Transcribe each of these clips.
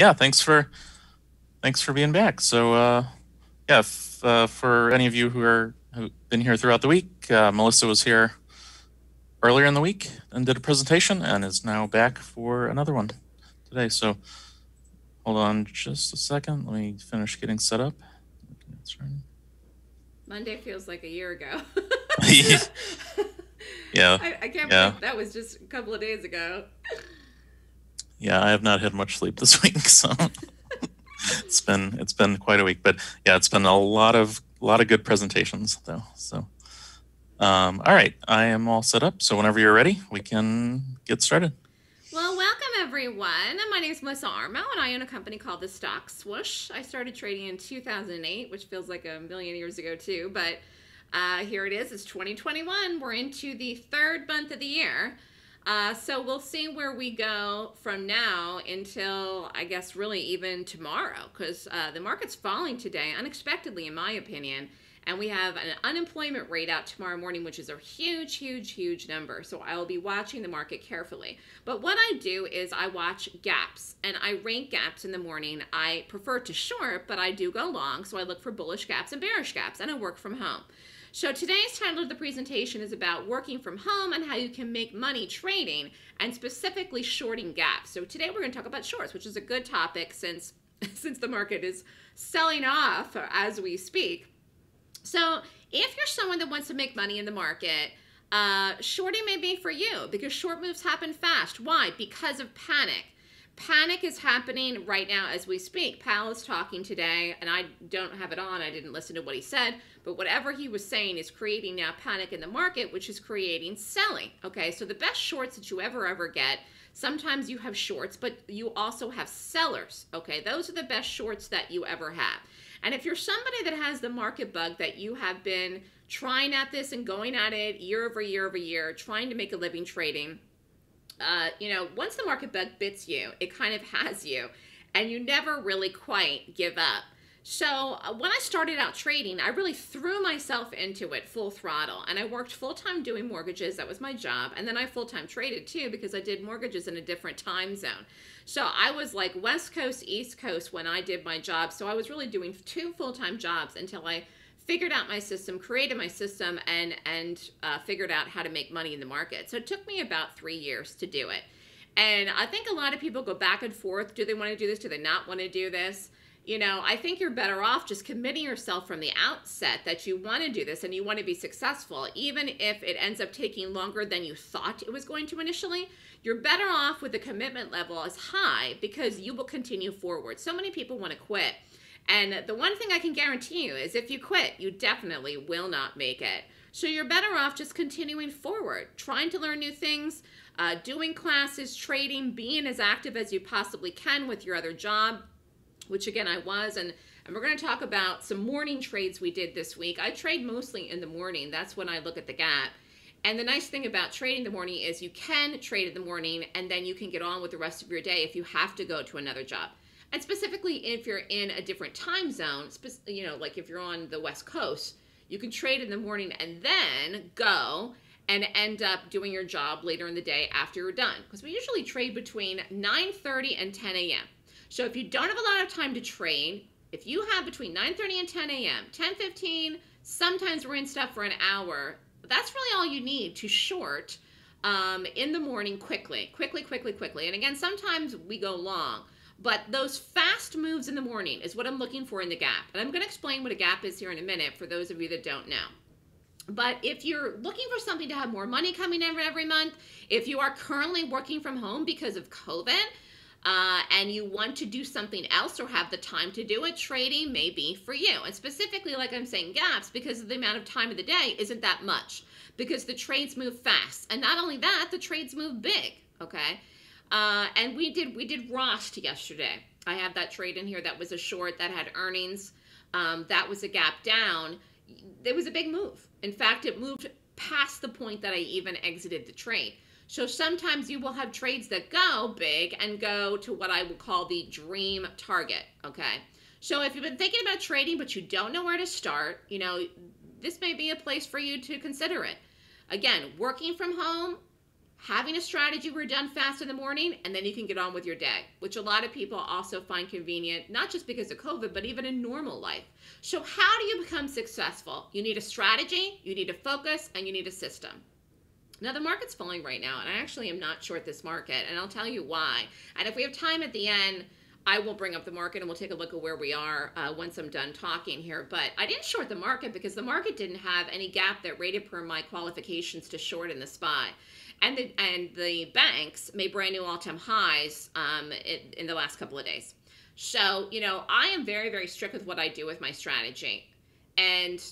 yeah, thanks for thanks for being back. So, uh, yeah, f- uh, for any of you who are who've been here throughout the week, uh, Melissa was here earlier in the week and did a presentation, and is now back for another one today. So, hold on just a second. Let me finish getting set up. Monday feels like a year ago. yeah. I, I can't Yeah. believe that was just a couple of days ago. Yeah, I have not had much sleep this week, so it's been it's been quite a week. But yeah, it's been a lot of a lot of good presentations though. So um, all right, I am all set up. So whenever you're ready, we can get started. Well, welcome everyone. My name is Melissa Armo, and I own a company called the Stock Swoosh. I started trading in 2008, which feels like a million years ago too. But uh, here it is. It's 2021. We're into the third month of the year. Uh, so we'll see where we go from now until I guess really even tomorrow, because uh, the market's falling today unexpectedly, in my opinion. And we have an unemployment rate out tomorrow morning, which is a huge, huge, huge number. So I will be watching the market carefully. But what I do is I watch gaps and I rank gaps in the morning. I prefer to short, but I do go long. So I look for bullish gaps and bearish gaps, and I work from home. So today's title of the presentation is about working from home and how you can make money trading and specifically shorting gaps. So today we're going to talk about shorts, which is a good topic since since the market is selling off as we speak. So if you're someone that wants to make money in the market, uh, shorting may be for you because short moves happen fast. Why? Because of panic. Panic is happening right now as we speak. Powell is talking today, and I don't have it on. I didn't listen to what he said, but whatever he was saying is creating now panic in the market, which is creating selling. Okay, so the best shorts that you ever, ever get, sometimes you have shorts, but you also have sellers. Okay, those are the best shorts that you ever have. And if you're somebody that has the market bug that you have been trying at this and going at it year over year over year, trying to make a living trading, uh, you know, once the market bug bits you, it kind of has you, and you never really quite give up. So uh, when I started out trading, I really threw myself into it full throttle, and I worked full time doing mortgages. That was my job, and then I full time traded too because I did mortgages in a different time zone. So I was like West Coast, East Coast when I did my job. So I was really doing two full time jobs until I figured out my system, created my system, and and uh, figured out how to make money in the market. So it took me about three years to do it. And I think a lot of people go back and forth. Do they want to do this? Do they not want to do this? You know, I think you're better off just committing yourself from the outset that you want to do this and you want to be successful, even if it ends up taking longer than you thought it was going to initially. You're better off with the commitment level as high because you will continue forward. So many people want to quit. And the one thing I can guarantee you is if you quit, you definitely will not make it. So you're better off just continuing forward, trying to learn new things, uh, doing classes, trading, being as active as you possibly can with your other job, which again I was. And, and we're going to talk about some morning trades we did this week. I trade mostly in the morning. That's when I look at the gap. And the nice thing about trading the morning is you can trade in the morning and then you can get on with the rest of your day if you have to go to another job. And specifically if you're in a different time zone, you know, like if you're on the West Coast, you can trade in the morning and then go and end up doing your job later in the day after you're done. Because we usually trade between 9.30 and 10 a.m. So if you don't have a lot of time to trade, if you have between 9.30 and 10 a.m., 10.15, sometimes we're in stuff for an hour, that's really all you need to short um, in the morning quickly, quickly, quickly, quickly. And again, sometimes we go long. But those fast moves in the morning is what I'm looking for in the gap. And I'm going to explain what a gap is here in a minute for those of you that don't know. But if you're looking for something to have more money coming in every month, if you are currently working from home because of COVID, uh, and you want to do something else or have the time to do it, trading may be for you. And specifically, like I'm saying, gaps, because of the amount of time of the day isn't that much because the trades move fast. And not only that, the trades move big, okay? Uh, and we did we did Rost yesterday. I have that trade in here that was a short that had earnings. Um, that was a gap down. It was a big move. In fact, it moved past the point that I even exited the trade. So sometimes you will have trades that go big and go to what I would call the dream target. Okay. So if you've been thinking about trading, but you don't know where to start, you know, this may be a place for you to consider it. Again, working from home, having a strategy you're done fast in the morning and then you can get on with your day, which a lot of people also find convenient, not just because of COVID, but even in normal life. So, how do you become successful? You need a strategy, you need a focus, and you need a system. Now, the market's falling right now, and I actually am not short this market, and I'll tell you why. And if we have time at the end, I will bring up the market and we'll take a look at where we are uh, once I'm done talking here. But I didn't short the market because the market didn't have any gap that rated per my qualifications to short in the SPY and the and the banks made brand new all-time highs um, in, in the last couple of days. So you know, I am very very strict with what I do with my strategy, and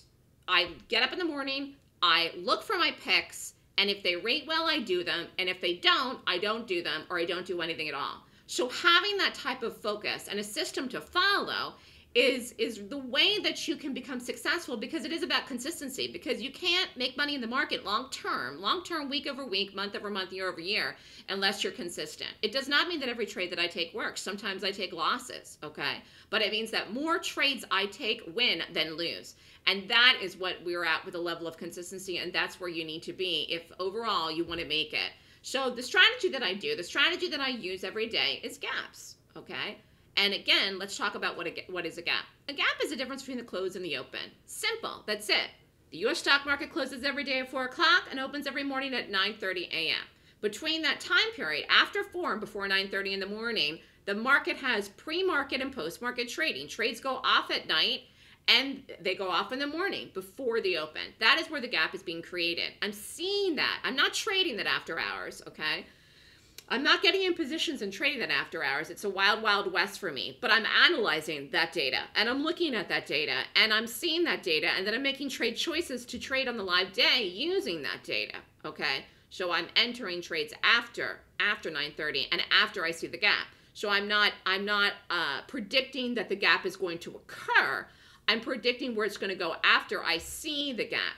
I get up in the morning, I look for my picks, and if they rate well, I do them, and if they don't, I don't do them, or I don't do anything at all. So having that type of focus and a system to follow is is the way that you can become successful because it is about consistency because you can't make money in the market long term long term week over week month over month year over year unless you're consistent. It does not mean that every trade that i take works. Sometimes i take losses okay? But it means that more trades i take win than lose. And that is what we're at with a level of consistency and that's where you need to be if overall you want to make it. So the strategy that i do the strategy that i use every day is gaps okay and again, let's talk about what, a, what is a gap. A gap is the difference between the close and the open. Simple, that's it. The U.S. stock market closes every day at 4 o'clock and opens every morning at 9.30 a.m. Between that time period, after 4 and before 9.30 in the morning, the market has pre-market and post-market trading. Trades go off at night and they go off in the morning before the open. That is where the gap is being created. I'm seeing that. I'm not trading that after hours, okay? I'm not getting in positions and trading that after hours. It's a wild, wild west for me. But I'm analyzing that data and I'm looking at that data and I'm seeing that data and then I'm making trade choices to trade on the live day using that data. Okay. So I'm entering trades after after 9:30 and after I see the gap. So I'm not I'm not uh, predicting that the gap is going to occur. I'm predicting where it's going to go after I see the gap.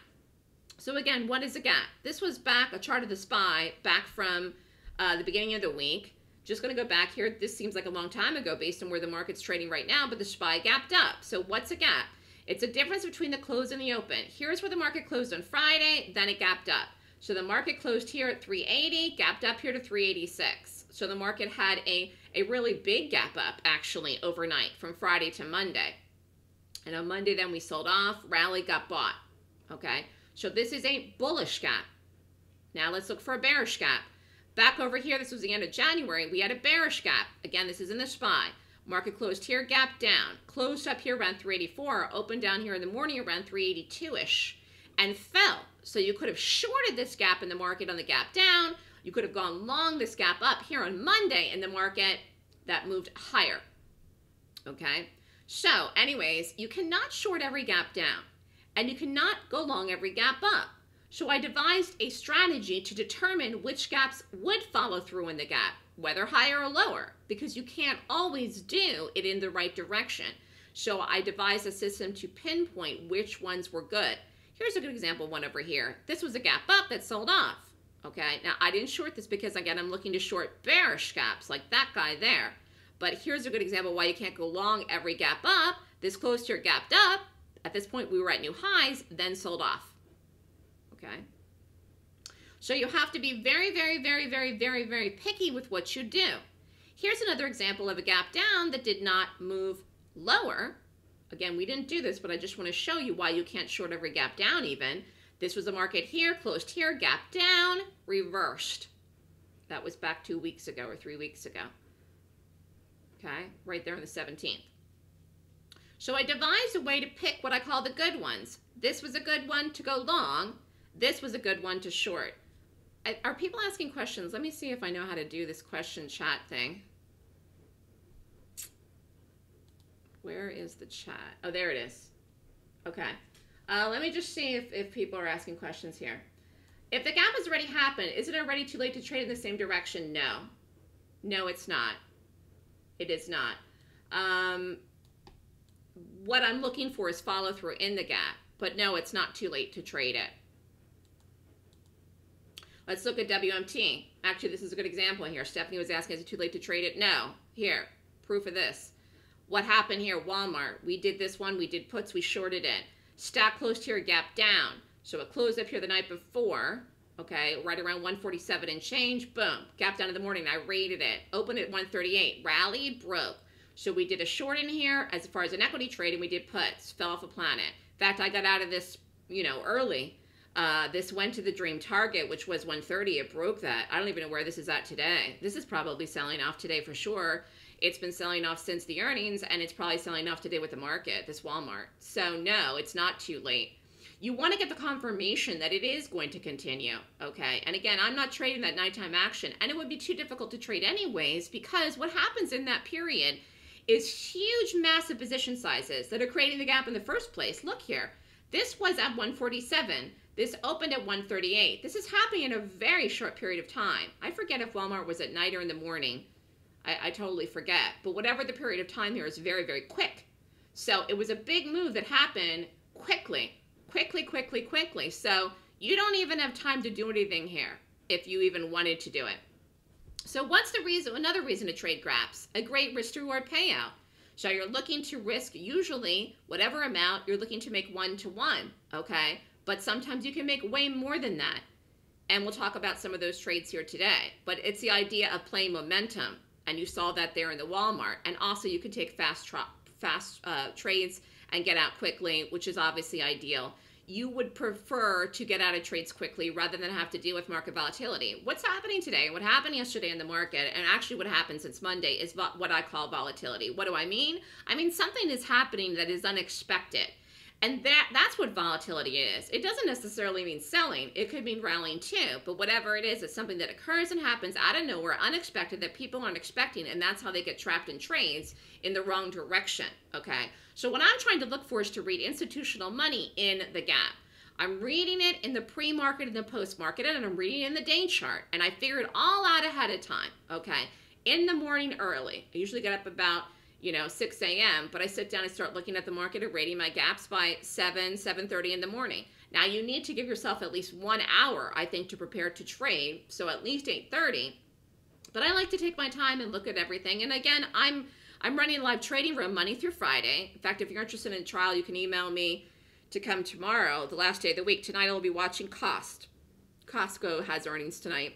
So again, what is a gap? This was back a chart of the SPY back from uh, the beginning of the week. Just going to go back here. This seems like a long time ago based on where the market's trading right now, but the SPY gapped up. So what's a gap? It's a difference between the close and the open. Here's where the market closed on Friday, then it gapped up. So the market closed here at 380, gapped up here to 386. So the market had a, a really big gap up actually overnight from Friday to Monday. And on Monday then we sold off, rally got bought. Okay, so this is a bullish gap. Now let's look for a bearish gap. Back over here, this was the end of January, we had a bearish gap. Again, this is in the SPY. Market closed here, gap down. Closed up here around 384, opened down here in the morning around 382-ish, and fell. So you could have shorted this gap in the market on the gap down. You could have gone long this gap up here on Monday in the market that moved higher. Okay? So, anyways, you cannot short every gap down, and you cannot go long every gap up. So I devised a strategy to determine which gaps would follow through in the gap, whether higher or lower, because you can't always do it in the right direction. So I devised a system to pinpoint which ones were good. Here's a good example one over here. This was a gap up that sold off. Okay, now I didn't short this because again, I'm looking to short bearish gaps like that guy there. But here's a good example why you can't go long every gap up. This closed here gapped up. At this point, we were at new highs, then sold off okay? So you have to be very, very, very, very, very, very picky with what you do. Here's another example of a gap down that did not move lower. Again, we didn't do this, but I just want to show you why you can't short every gap down even. This was a market here, closed here, gap down, reversed. That was back two weeks ago or three weeks ago. Okay, right there on the 17th. So I devised a way to pick what I call the good ones. This was a good one to go long. This was a good one to short. Are people asking questions? Let me see if I know how to do this question chat thing. Where is the chat? Oh, there it is. Okay. Uh, let me just see if, if people are asking questions here. If the gap has already happened, is it already too late to trade in the same direction? No. No, it's not. It is not. Um, what I'm looking for is follow through in the gap. But no, it's not too late to trade it. Let's look at WMT. Actually, this is a good example here. Stephanie was asking, is it too late to trade it? No. Here, proof of this. What happened here? Walmart. We did this one. We did puts. We shorted it. Stock closed here, gap down. So it closed up here the night before. okay, right around 147 and change, boom, gap down in the morning. I rated it, opened at 138, rallied, broke. So we did a short in here as far as an equity trade, and we did puts, fell off a planet. In fact, I got out of this, you know, early. Uh, this went to the dream target, which was 130. It broke that. I don't even know where this is at today. This is probably selling off today for sure. It's been selling off since the earnings, and it's probably selling off today with the market, this Walmart. So no, it's not too late you want to get the confirmation that it is going to continue, okay? And again, I'm not trading that nighttime action, and it would be too difficult to trade anyways because what happens in that period is huge, massive position sizes that are creating the gap in the first place. Look here. This was at 147. This opened at 138. This is happening in a very short period of time. I forget if Walmart was at night or in the morning. I, I totally forget. But whatever the period of time here is very, very quick. So it was a big move that happened quickly quickly, quickly, quickly. So you don't even have time to do anything here if you even wanted to do it. So what's the reason, another reason to trade gaps? A great risk reward payout. So you're looking to risk usually whatever amount you're looking to make one to one, okay? But sometimes you can make way more than that. And we'll talk about some of those trades here today. But it's the idea of playing momentum. And you saw that there in the Walmart. And also you can take fast, fast uh, trades and get out quickly, which is obviously ideal. You would prefer to get out of trades quickly rather than have to deal with market volatility. What's happening today? What happened yesterday in the market, and actually what happened since Monday, is what I call volatility. What do I mean? I mean something is happening that is unexpected. And that that's what volatility is. It doesn't necessarily mean selling. It could mean rallying too. But whatever it is, it's something that occurs and happens out of nowhere, unexpected, that people aren't expecting. And that's how they get trapped in trades in the wrong direction. Okay. So what I'm trying to look for is to read institutional money in the gap. I'm reading it in the pre-market and the post-market, and I'm reading it in the day chart. And I figure it all out ahead of time. Okay. In the morning early. I usually get up about you know, 6 a.m., but I sit down and start looking at the market and rating my gaps by 7, 7.30 in the morning. Now, you need to give yourself at least one hour, I think, to prepare to trade, so at least 8.30. But I like to take my time and look at everything. And again, I'm I'm running a live trading room Monday through Friday. In fact, if you're interested in trial, you can email me to come tomorrow, the last day of the week. Tonight, I'll be watching Cost. Costco has earnings tonight,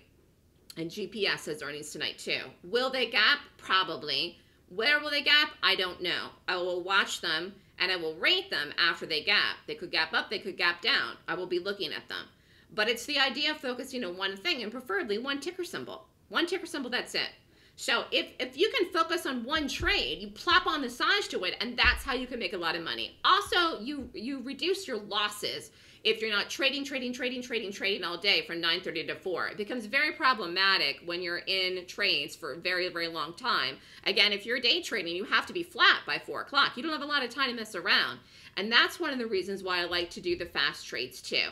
and GPS has earnings tonight, too. Will they gap? Probably. Where will they gap? I don't know. I will watch them and I will rate them after they gap. They could gap up, they could gap down. I will be looking at them. But it's the idea of focusing on one thing and preferably one ticker symbol. One ticker symbol, that's it. So if, if you can focus on one trade, you plop on the size to it, and that's how you can make a lot of money. Also, you you reduce your losses if you're not trading, trading, trading, trading, trading all day from 9.30 to 4. It becomes very problematic when you're in trades for a very, very long time. Again, if you're day trading, you have to be flat by 4 o'clock. You don't have a lot of time to mess around. And that's one of the reasons why I like to do the fast trades too.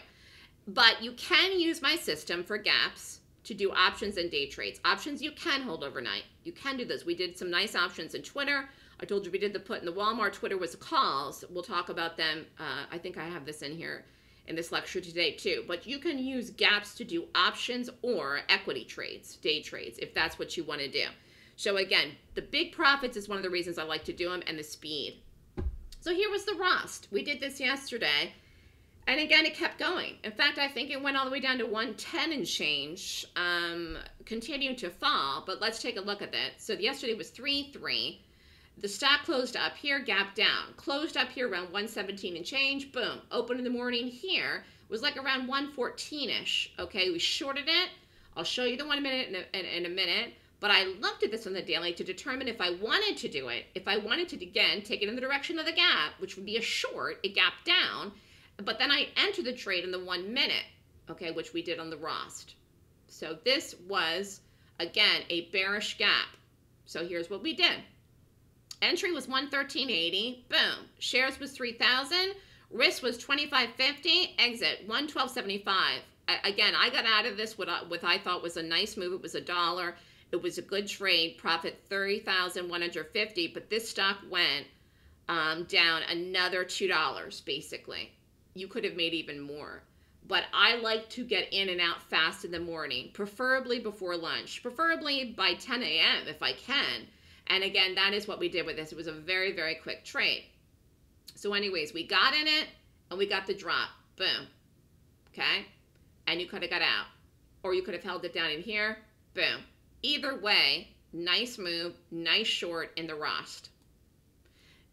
But you can use my system for gaps to do options and day trades. Options you can hold overnight. You can do those. We did some nice options in Twitter. I told you we did the put in the Walmart. Twitter was calls. We'll talk about them. Uh, I think I have this in here in this lecture today too. But you can use gaps to do options or equity trades, day trades, if that's what you want to do. So again, the big profits is one of the reasons I like to do them and the speed. So here was the Rost. We did this yesterday. And again, it kept going. In fact, I think it went all the way down to 110 and change, um, continuing to fall. But let's take a look at that. So yesterday was 3-3. The stock closed up here, gap down. Closed up here around 117 and change. Boom. Open in the morning here was like around 114-ish. Okay, we shorted it. I'll show you the one minute in a, in, in a minute. But I looked at this on the daily to determine if I wanted to do it. If I wanted to, again, take it in the direction of the gap, which would be a short, a gap down. But then I enter the trade in the one minute, okay, which we did on the Rost. So this was, again, a bearish gap. So here's what we did. Entry was 113.80. Boom. Shares was 3,000. Risk was 25.50. Exit 112.75. Again, I got out of this with what I thought was a nice move. It was a dollar. It was a good trade. Profit 30,150. But this stock went um, down another $2 basically. You could have made even more. But I like to get in and out fast in the morning, preferably before lunch, preferably by 10 a.m. if I can and again, that is what we did with this. It was a very, very quick trade. So anyways, we got in it and we got the drop. Boom. Okay? And you could have got out. or you could have held it down in here. Boom. Either way, nice move, nice short in the Rost.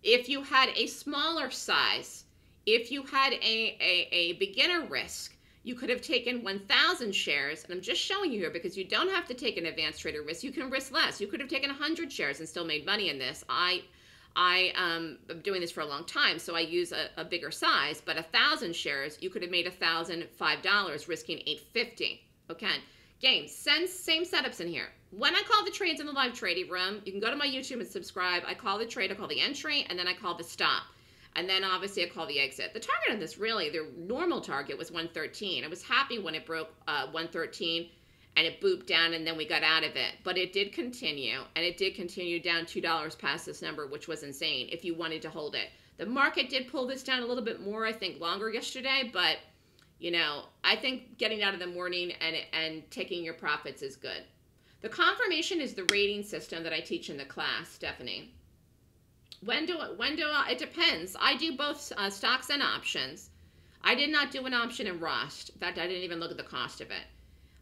If you had a smaller size, if you had a, a, a beginner risk, you could have taken 1,000 shares, and I'm just showing you here because you don't have to take an advanced trader risk. You can risk less. You could have taken 100 shares and still made money in this. I I um, am doing this for a long time, so I use a, a bigger size. But thousand shares, you could have made thousand five dollars, risking eight fifty. Okay, game. Send same setups in here. When I call the trades in the live trading room, you can go to my YouTube and subscribe. I call the trade, I call the entry, and then I call the stop. And then obviously I call the exit. The target on this really, the normal target was 113. I was happy when it broke uh, 113 and it booped down and then we got out of it. But it did continue and it did continue down $2 past this number, which was insane if you wanted to hold it. The market did pull this down a little bit more, I think, longer yesterday, but you know, I think getting out of the morning and and taking your profits is good. The confirmation is the rating system that I teach in the class, Stephanie. When do when do I, it depends. I do both uh, stocks and options. I did not do an option in Rost. In fact, I didn't even look at the cost of it.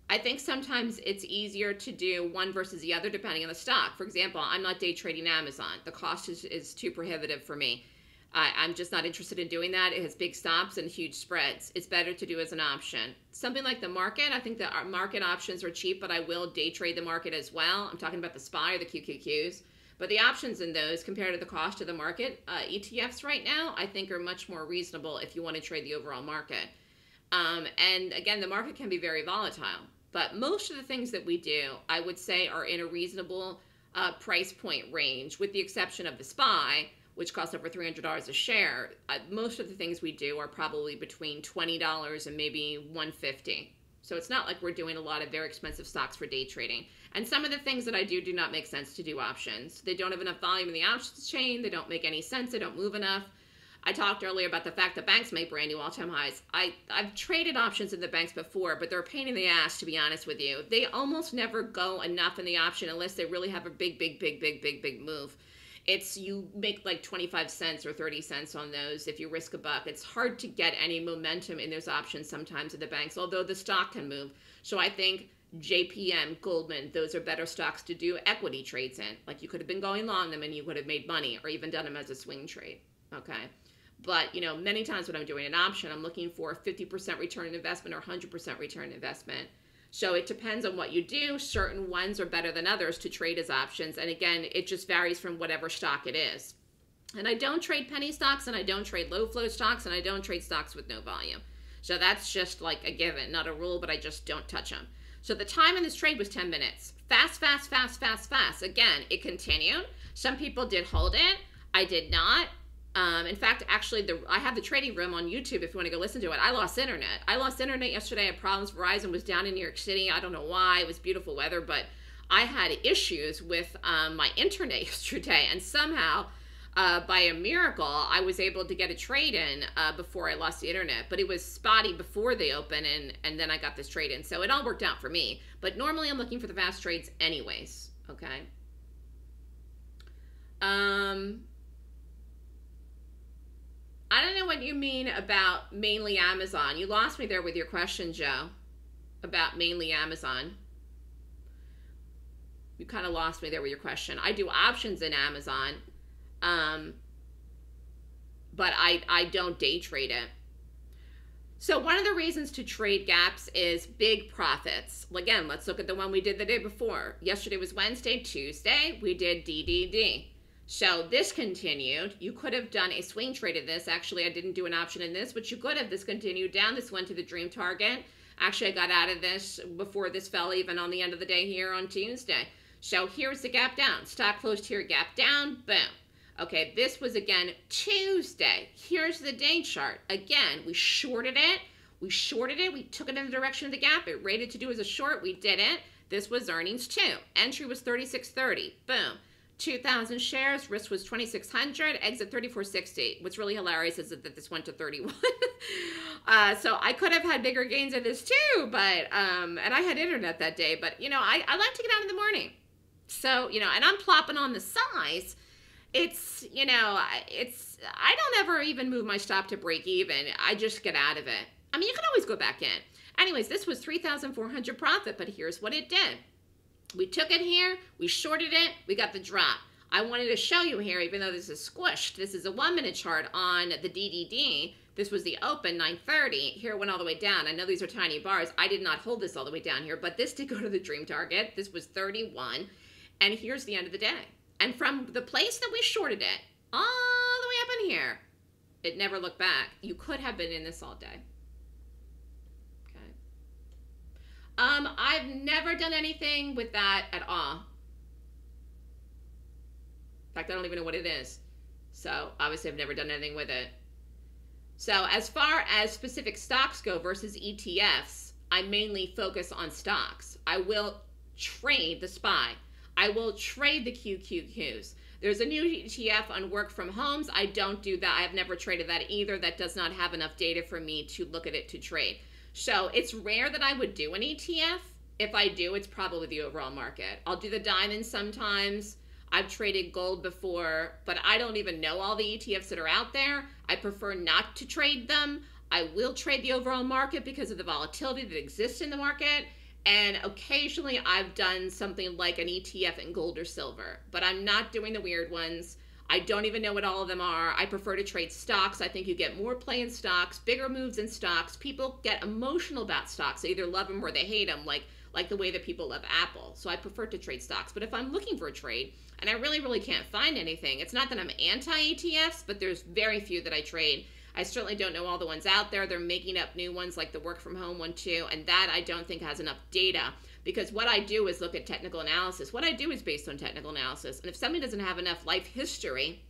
I think sometimes it's easier to do one versus the other depending on the stock. For example, I'm not day trading Amazon. The cost is, is too prohibitive for me. I, I'm just not interested in doing that. It has big stops and huge spreads. It's better to do as an option. Something like the market, I think the market options are cheap, but I will day trade the market as well. I'm talking about the SPY or the QQQs. But the options in those compared to the cost of the market, uh, ETFs right now, I think are much more reasonable if you want to trade the overall market. Um, and again, the market can be very volatile. But most of the things that we do, I would say, are in a reasonable uh, price point range, with the exception of the SPY, which costs over $300 a share. Uh, most of the things we do are probably between $20 and maybe 150 so it's not like we're doing a lot of very expensive stocks for day trading. And some of the things that I do do not make sense to do options. They don't have enough volume in the options chain. They don't make any sense. They don't move enough. I talked earlier about the fact that banks make brand new all-time highs. I, I've traded options in the banks before, but they're a pain in the ass, to be honest with you. They almost never go enough in the option unless they really have a big, big, big, big, big, big move. It's you make like 25 cents or 30 cents on those if you risk a buck. It's hard to get any momentum in those options sometimes in the banks, although the stock can move. So I think JPM, Goldman, those are better stocks to do equity trades in. Like you could have been going long them and you would have made money or even done them as a swing trade. Okay. But you know, many times when I'm doing an option, I'm looking for a 50% return on investment or 100% return on investment. So it depends on what you do. Certain ones are better than others to trade as options. And again, it just varies from whatever stock it is. And I don't trade penny stocks and I don't trade low flow stocks and I don't trade stocks with no volume. So that's just like a given, not a rule, but I just don't touch them. So the time in this trade was 10 minutes. Fast, fast, fast, fast, fast. Again, it continued. Some people did hold it. I did not. Um, in fact, actually, the, I have the trading room on YouTube if you want to go listen to it. I lost internet. I lost internet yesterday. I had problems. Verizon was down in New York City. I don't know why. It was beautiful weather, but I had issues with um, my internet yesterday. And somehow, uh, by a miracle, I was able to get a trade in uh, before I lost the internet. But it was spotty before they open, and, and then I got this trade in. So it all worked out for me. But normally, I'm looking for the fast trades anyways. Okay. Um, I don't know what you mean about mainly Amazon. You lost me there with your question, Joe, about mainly Amazon. You kind of lost me there with your question. I do options in Amazon, um, but I, I don't day trade it. So one of the reasons to trade gaps is big profits. Again, let's look at the one we did the day before. Yesterday was Wednesday. Tuesday, we did DDD. So this continued. You could have done a swing trade of this. Actually, I didn't do an option in this, but you could have. This continued down. This went to the dream target. Actually, I got out of this before this fell even on the end of the day here on Tuesday. So here's the gap down. Stock closed here, gap down, boom. Okay, this was again Tuesday. Here's the day chart. Again, we shorted it. We shorted it. We took it in the direction of the gap. It rated to do as a short. We did it. This was earnings too. Entry was 36.30. Boom. 2,000 shares. Risk was 2,600. Exit 34.60. What's really hilarious is that this went to 31. uh, so I could have had bigger gains in this too, but um, and I had internet that day. But you know, I, I like to get out in the morning. So you know, and I'm plopping on the size. It's you know, it's I don't ever even move my stop to break even. I just get out of it. I mean, you can always go back in. Anyways, this was 3,400 profit, but here's what it did. We took it here, we shorted it, we got the drop. I wanted to show you here, even though this is squished, this is a one minute chart on the DDD. This was the open 930. Here it went all the way down. I know these are tiny bars. I did not hold this all the way down here, but this did go to the dream target. This was 31. And here's the end of the day. And from the place that we shorted it, all the way up in here, it never looked back. You could have been in this all day. Okay. Um, I've never done anything with that at all In fact, I don't even know what it is. So obviously, I've never done anything with it. So as far as specific stocks go versus ETFs, I mainly focus on stocks. I will trade the SPY. I will trade the QQQs. There's a new ETF on work from homes. I don't do that. I've never traded that either. That does not have enough data for me to look at it to trade. So it's rare that I would do an ETF. If I do, it's probably the overall market. I'll do the diamonds sometimes. I've traded gold before, but I don't even know all the ETFs that are out there. I prefer not to trade them. I will trade the overall market because of the volatility that exists in the market. And occasionally I've done something like an ETF in gold or silver, but I'm not doing the weird ones. I don't even know what all of them are. I prefer to trade stocks. I think you get more play in stocks, bigger moves in stocks. People get emotional about stocks. They either love them or they hate them, like like the way that people love Apple. So I prefer to trade stocks. But if I'm looking for a trade, and I really, really can't find anything. It's not that I'm anti ETFs, but there's very few that I trade. I certainly don't know all the ones out there. They're making up new ones like the work from home one too, and that I don't think has enough data because what I do is look at technical analysis. What I do is based on technical analysis. And if somebody doesn't have enough life history,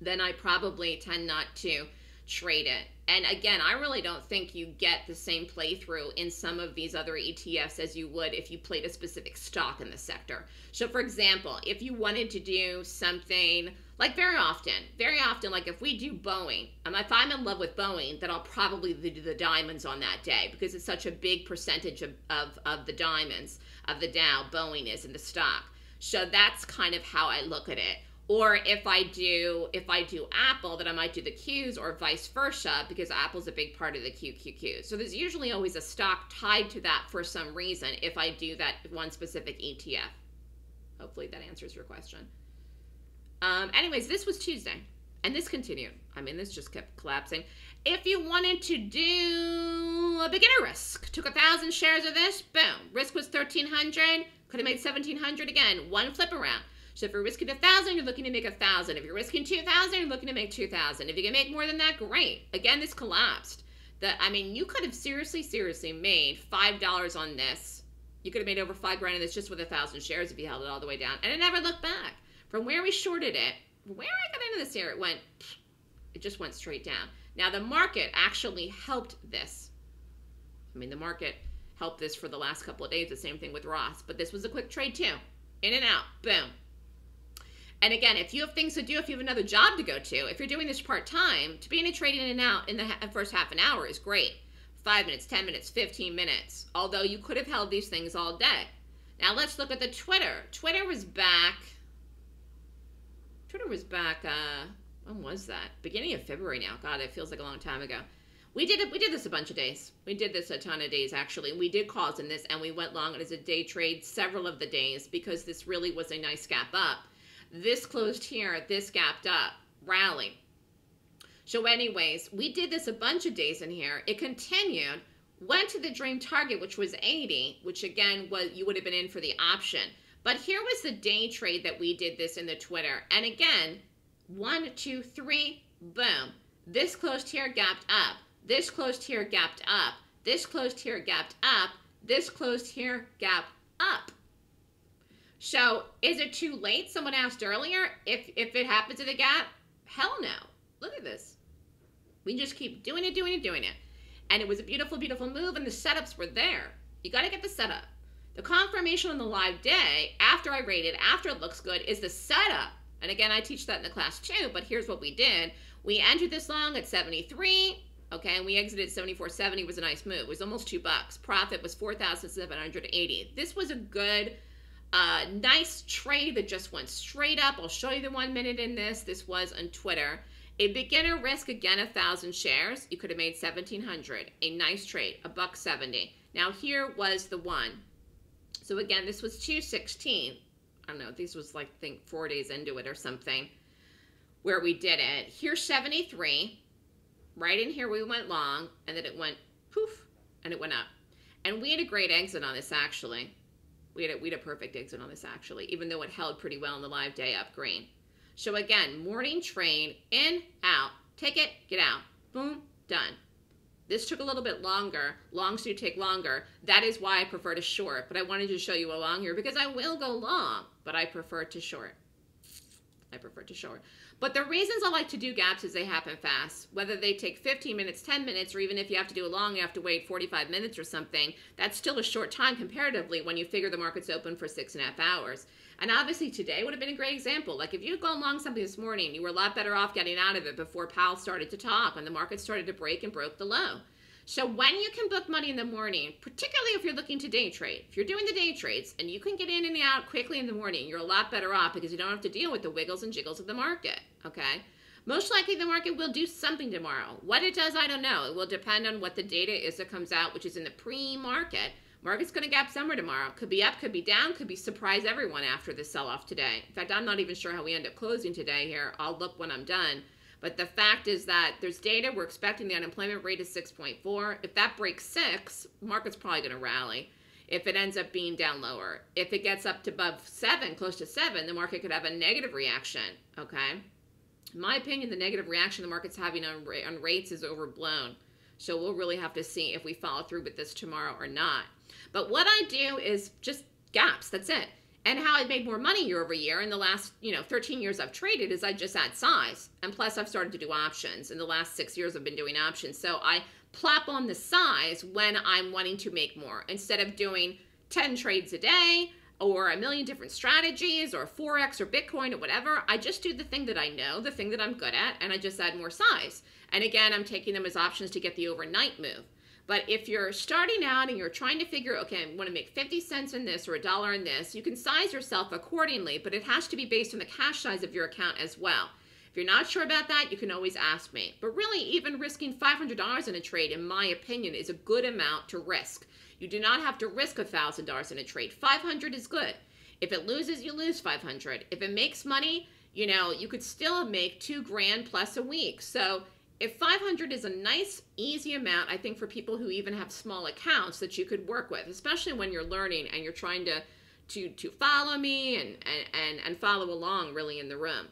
then I probably tend not to trade it. And again, I really don't think you get the same playthrough in some of these other ETFs as you would if you played a specific stock in the sector. So, for example, if you wanted to do something like very often, very often, like if we do Boeing, um, if I'm in love with Boeing, then I'll probably do the diamonds on that day because it's such a big percentage of, of, of the diamonds of the Dow, Boeing is in the stock. So that's kind of how I look at it or if I do if I do Apple, then I might do the Qs or vice versa because Apple's a big part of the QQQ. So there's usually always a stock tied to that for some reason if I do that one specific ETF. Hopefully that answers your question. Um, anyways, this was Tuesday, and this continued. I mean, this just kept collapsing. If you wanted to do a beginner risk, took a thousand shares of this, boom, risk was thirteen hundred. Could have made seventeen hundred again. One flip around. So if you're risking a thousand, you're looking to make a thousand. If you're risking two thousand, you're looking to make two thousand. If you can make more than that, great. Again, this collapsed. That I mean, you could have seriously, seriously made five dollars on this. You could have made over five grand on this just with a thousand shares if you held it all the way down, and it never looked back. From where we shorted it, where I got into this here, it went, it just went straight down. Now the market actually helped this. I mean, the market helped this for the last couple of days. The same thing with Ross, but this was a quick trade too. In and out, boom. And again, if you have things to do, if you have another job to go to, if you're doing this part time, to be in a trade in and out in the first half an hour is great. Five minutes, 10 minutes, 15 minutes. Although you could have held these things all day. Now let's look at the Twitter. Twitter was back. Twitter was back. Uh, when was that? Beginning of February now. God, it feels like a long time ago. We did it. We did this a bunch of days. We did this a ton of days actually. We did calls in this, and we went long as a day trade several of the days because this really was a nice gap up. This closed here, this gapped up, rally. So anyways, we did this a bunch of days in here. It continued, went to the dream target, which was 80, which again, was you would have been in for the option. But here was the day trade that we did this in the Twitter. And again, one, two, three, boom. This closed here, gapped up. This closed here, gapped up. This closed here, gapped up. This closed here, gapped up. So is it too late? Someone asked earlier if if it happens in the gap. Hell no. Look at this. We just keep doing it, doing it, doing it. And it was a beautiful, beautiful move, and the setups were there. You got to get the setup. The confirmation on the live day, after I rated, after it looks good, is the setup. And again, I teach that in the class too, but here's what we did. We entered this long at 73, okay, and we exited 74.70 was a nice move. It was almost two bucks. Profit was 4,780. This was a good uh, nice trade that just went straight up. I'll show you the one minute in this. This was on Twitter. A beginner risk again a thousand shares. You could have made seventeen hundred. A nice trade, a buck seventy. Now here was the one. So again, this was two sixteen. I don't know. This was like I think four days into it or something, where we did it. Here's seventy three. Right in here we went long, and then it went poof, and it went up. And we had a great exit on this actually. We had a, we had a perfect exit on this actually, even though it held pretty well in the live day up green. So again, morning train, in, out, take it, get out, boom, done. This took a little bit longer. Longs do take longer. That is why I prefer to short. But I wanted to show you a long here because I will go long, but I prefer to short. I prefer to short. But the reasons I like to do gaps is they happen fast. Whether they take 15 minutes, 10 minutes, or even if you have to do a long, you have to wait 45 minutes or something, that's still a short time comparatively when you figure the market's open for six and a half hours. And obviously today would have been a great example. Like if you had gone long something this morning, you were a lot better off getting out of it before Powell started to talk and the market started to break and broke the low. So when you can book money in the morning, particularly if you're looking to day trade, if you're doing the day trades and you can get in and out quickly in the morning, you're a lot better off because you don't have to deal with the wiggles and jiggles of the market, okay? Most likely the market will do something tomorrow. What it does, I don't know. It will depend on what the data is that comes out, which is in the pre-market. Market's going to gap somewhere tomorrow. Could be up, could be down, could be surprise everyone after the sell-off today. In fact, I'm not even sure how we end up closing today here. I'll look when I'm done. But the fact is that there's data. We're expecting the unemployment rate is 6.4. If that breaks six, market's probably going to rally. If it ends up being down lower, if it gets up to above seven, close to seven, the market could have a negative reaction. Okay. In my opinion, the negative reaction the market's having on, on rates is overblown. So we'll really have to see if we follow through with this tomorrow or not. But what I do is just gaps. That's it and how I've made more money year over year in the last, you know, 13 years I've traded is I just add size. And plus I've started to do options. In the last six years I've been doing options. So I plop on the size when I'm wanting to make more. Instead of doing 10 trades a day or a million different strategies or Forex or Bitcoin or whatever, I just do the thing that I know, the thing that I'm good at, and I just add more size. And again, I'm taking them as options to get the overnight move. But if you're starting out and you're trying to figure, okay, I want to make 50 cents in this or a dollar in this, you can size yourself accordingly, but it has to be based on the cash size of your account as well. If you're not sure about that, you can always ask me. But really, even risking $500 in a trade, in my opinion, is a good amount to risk. You do not have to risk $1,000 in a trade. 500 is good. If it loses, you lose 500. If it makes money, you know, you could still make two grand plus a week. So if 500 is a nice easy amount i think for people who even have small accounts that you could work with especially when you're learning and you're trying to to to follow me and and and follow along really in the room.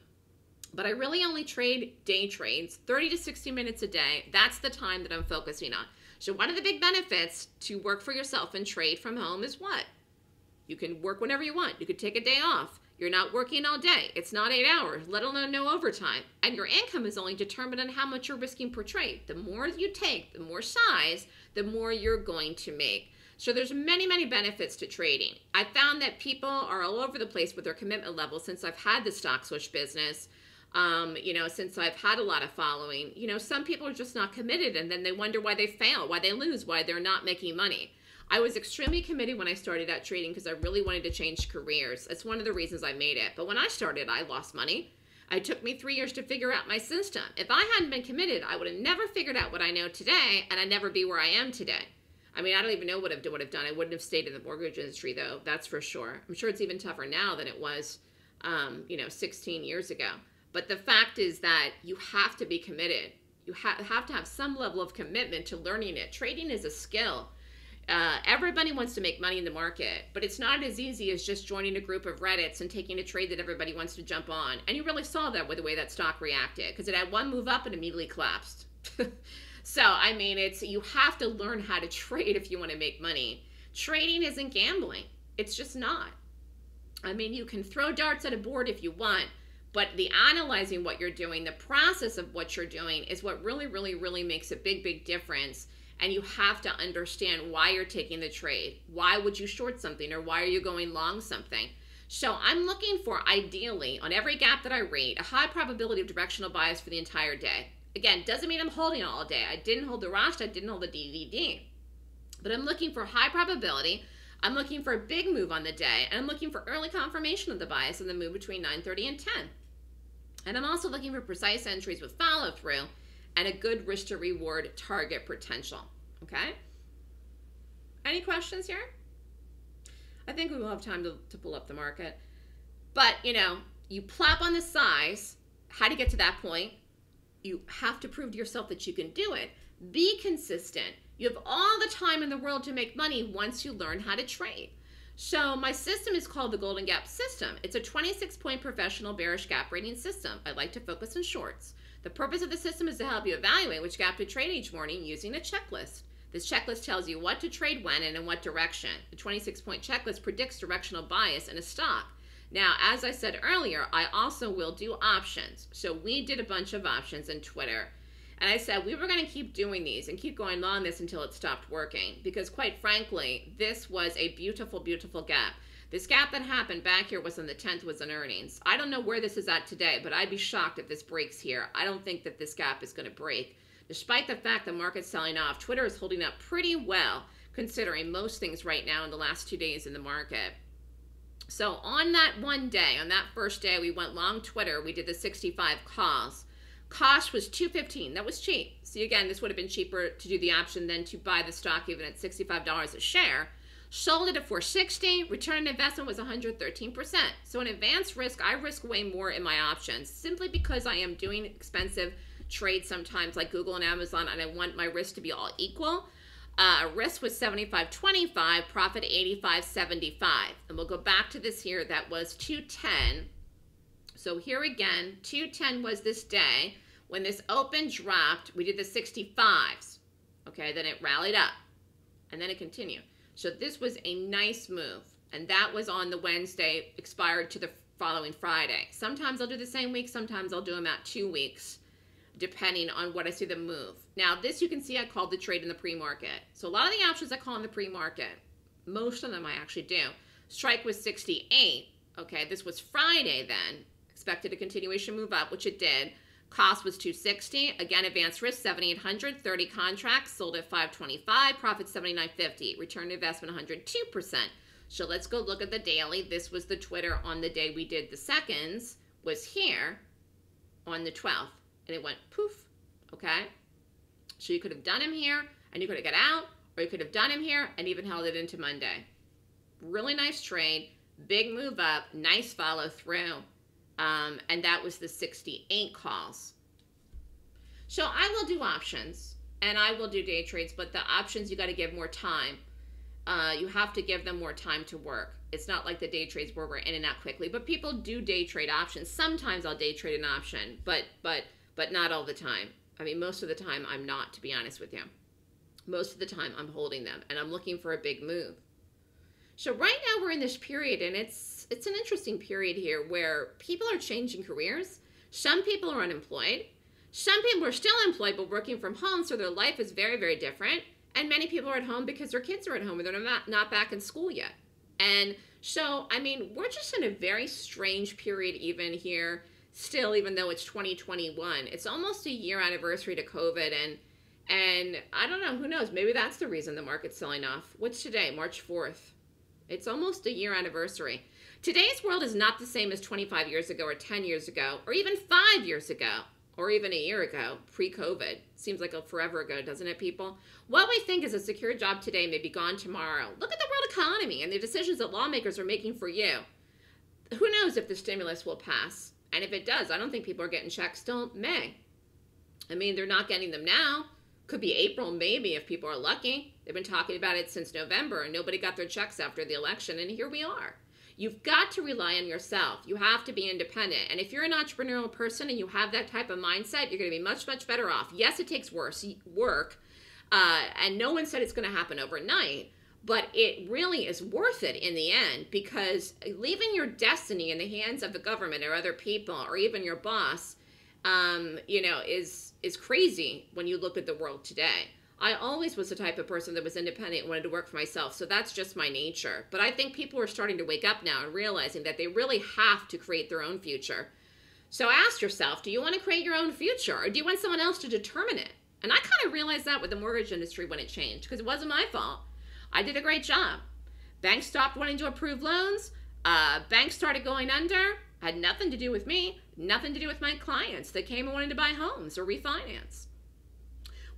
But i really only trade day trades 30 to 60 minutes a day. That's the time that i'm focusing on. So one of the big benefits to work for yourself and trade from home is what? You can work whenever you want. You could take a day off you're not working all day. It's not eight hours, let alone no overtime. And your income is only determined on how much you're risking per trade. The more you take, the more size, the more you're going to make. So there's many, many benefits to trading. I found that people are all over the place with their commitment level since I've had the Stock Swoosh business. Um, you know, since I've had a lot of following, you know, some people are just not committed and then they wonder why they fail, why they lose, why they're not making money. I was extremely committed when I started out trading because I really wanted to change careers. That's one of the reasons I made it. But when I started, I lost money. It took me three years to figure out my system. If I hadn't been committed, I would have never figured out what I know today, and I'd never be where I am today. I mean, I don't even know what I would have done. I wouldn't have stayed in the mortgage industry, though. That's for sure. I'm sure it's even tougher now than it was, um, you know, 16 years ago. But the fact is that you have to be committed. You ha- have to have some level of commitment to learning it. Trading is a skill. Uh, everybody wants to make money in the market, but it's not as easy as just joining a group of Reddits and taking a trade that everybody wants to jump on. And you really saw that with the way that stock reacted because it had one move up and immediately collapsed. so, I mean, it's you have to learn how to trade if you want to make money. Trading isn't gambling, it's just not. I mean, you can throw darts at a board if you want, but the analyzing what you're doing, the process of what you're doing is what really, really, really makes a big, big difference and you have to understand why you're taking the trade. Why would you short something or why are you going long something? So I'm looking for ideally on every gap that I rate a high probability of directional bias for the entire day. Again, doesn't mean I'm holding all day. I didn't hold the Rost, I didn't hold the DDD. But I'm looking for high probability. I'm looking for a big move on the day, and I'm looking for early confirmation of the bias in the move between 9:30 and 10. And I'm also looking for precise entries with follow through and a good risk to reward target potential. Okay? Any questions here? I think we will have time to, to pull up the market. But, you know, you plop on the size. How to get to that point? You have to prove to yourself that you can do it. Be consistent. You have all the time in the world to make money once you learn how to trade. So my system is called the Golden Gap System. It's a 26 point professional bearish gap rating system. I like to focus on shorts. The purpose of the system is to help you evaluate which gap to trade each morning using a checklist. This checklist tells you what to trade when and in what direction. The 26 point checklist predicts directional bias in a stock. Now, as I said earlier, I also will do options. So we did a bunch of options in Twitter. And I said we were going to keep doing these and keep going on this until it stopped working. Because quite frankly, this was a beautiful, beautiful gap. This gap that happened back here was on the 10th was on earnings. I don't know where this is at today, but I'd be shocked if this breaks here. I don't think that this gap is going to break. Despite the fact the market's selling off, Twitter is holding up pretty well considering most things right now in the last two days in the market. So on that one day, on that first day, we went long Twitter. We did the 65 calls. Cost was 215. That was cheap. See, again, this would have been cheaper to do the option than to buy the stock even at $65 a share. Sold it at 460. Return on investment was 113%. So in advanced risk, I risk way more in my options simply because I am doing expensive trades sometimes like Google and Amazon and I want my risk to be all equal. Uh, risk was 75.25, profit 85.75. And we'll go back to this here. That was 210. So here again, 210 was this day. When this open dropped, we did the 65s. Okay, then it rallied up. And then it continued. So this was a nice move. And that was on the Wednesday, expired to the following Friday. Sometimes I'll do the same week. Sometimes I'll do them at two weeks, depending on what I see them move. Now, this you can see I called the trade in the pre-market. So a lot of the options I call in the pre-market. Most of them I actually do. Strike was 68. Okay, this was Friday then. Expected a continuation move up, which it did. Cost was 260. Again, advanced risk 7800. 30 contracts sold at 525. Profit 7950. Return to investment 102%. So let's go look at the daily. This was the Twitter on the day we did the seconds. Was here on the 12th, and it went poof. Okay. So you could have done him here, and you could have got out, or you could have done him here and even held it into Monday. Really nice trade. Big move up. Nice follow through. Um, and that was the 68 calls. So I will do options and I will do day trades, but the options you got to give more time. Uh, you have to give them more time to work. It's not like the day trades where we're in and out quickly, but people do day trade options. Sometimes I'll day trade an option, but but but not all the time. I mean, most of the time I'm not, to be honest with you. Most of the time I'm holding them and I'm looking for a big move. So right now we're in this period and it's it's an interesting period here where people are changing careers. Some people are unemployed. Some people are still employed but working from home, so their life is very, very different. And many people are at home because their kids are at home and they're not, not back in school yet. And so, I mean, we're just in a very strange period even here, still, even though it's 2021. It's almost a year anniversary to COVID and and I don't know, who knows? Maybe that's the reason the market's selling off. What's today? March 4th. It's almost a year anniversary. Today's world is not the same as 25 years ago or 10 years ago or even five years ago or even a year ago, pre-COVID. Seems like a forever ago, doesn't it, people? What we think is a secure job today may be gone tomorrow. Look at the world economy and the decisions that lawmakers are making for you. Who knows if the stimulus will pass? And if it does, I don't think people are getting checks till May. I mean, they're not getting them now. Could be April, maybe, if people are lucky. They've been talking about it since November, and nobody got their checks after the election, and here we are. You've got to rely on yourself. You have to be independent. And if you're an entrepreneurial person and you have that type of mindset, you're going to be much, much better off. Yes, it takes worse work, uh, and no one said it's going to happen overnight, but it really is worth it in the end because leaving your destiny in the hands of the government or other people or even your boss, um, you know, is is crazy when you look at the world today. I always was the type of person that was independent and wanted to work for myself. So that's just my nature. But I think people are starting to wake up now and realizing that they really have to create their own future. So ask yourself, do you want to create your own future or do you want someone else to determine it? And I kind of realized that with the mortgage industry when it changed because it wasn't my fault. I did a great job. Banks stopped wanting to approve loans. Uh, banks started going under. Had nothing to do with me, nothing to do with my clients that came and wanted to buy homes or refinance.